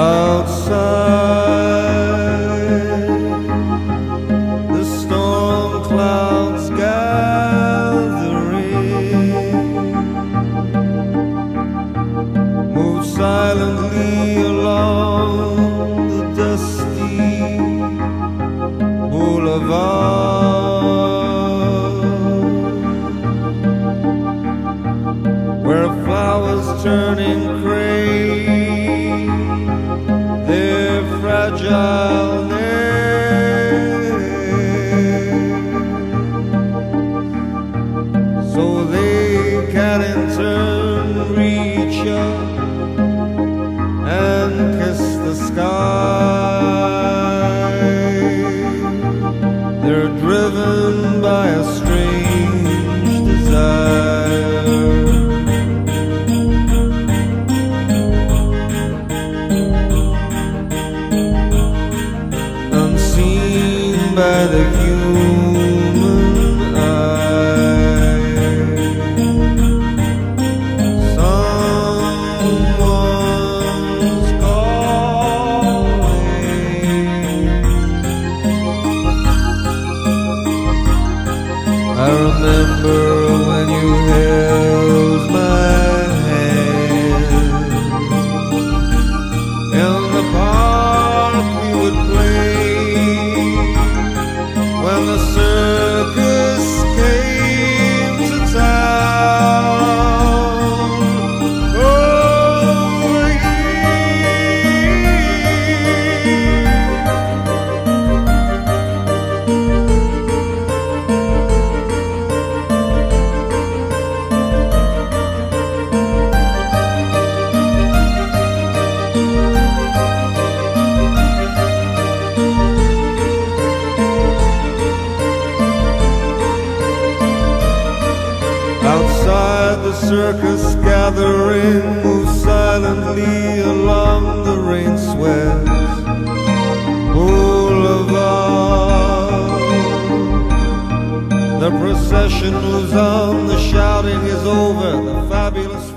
Outside, the storm clouds gathering, move silently. show and kiss the sky. They're driven by a strange desire. Unseen by the human. remember The circus gathering moves silently along the rain sweats. Boulevard. The procession moves on, the shouting is over, the fabulous